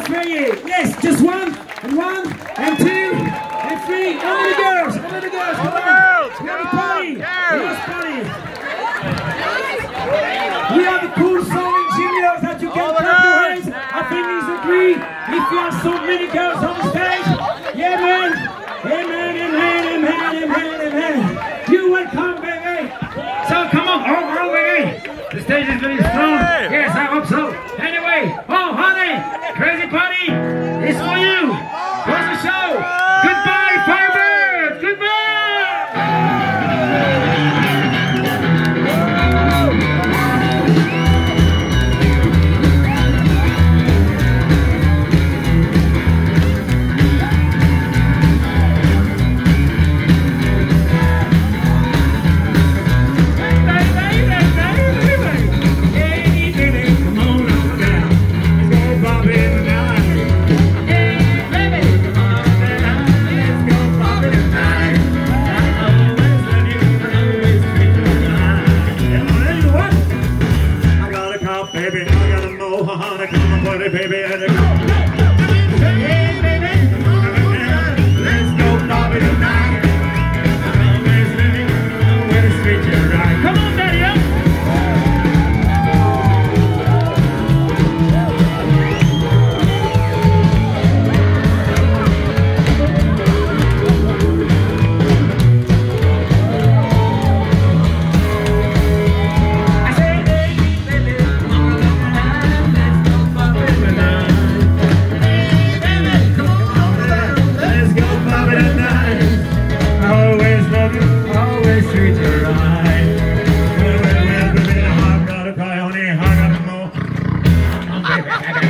Freya. Yes, just one, and one, and two, and three. Only the girls, only the girls. Come on. We have a party. Yes, party. We have a cool song engineers that you can clap your hands. I think he's agree. If you have so many girls on the Let's go party tonight. Ha, ha, ha, ha.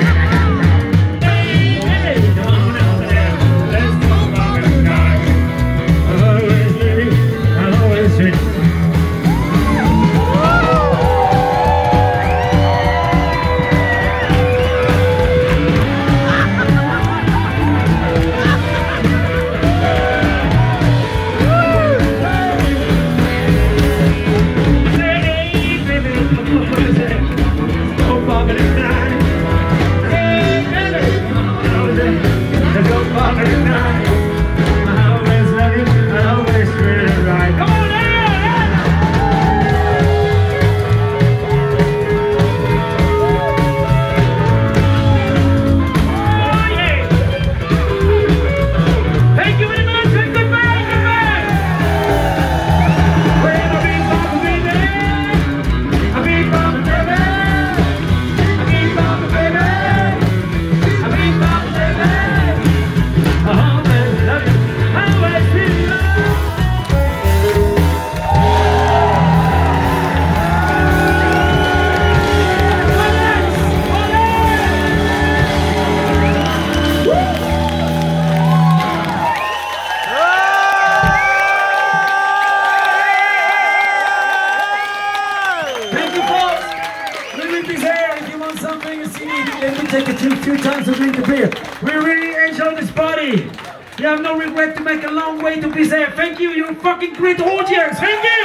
Be there if you want something you see. Let me take a two, two times to drink the beer. We really enjoy this party. You have no regret to make a long way to be there. Thank you, you fucking great audience. Thank you.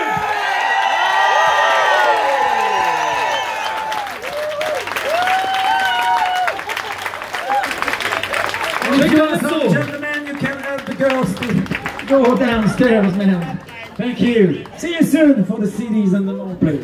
Ladies and gentlemen, you can help the girls to go downstairs, man. Thank you. See you soon for the CDs and the long play.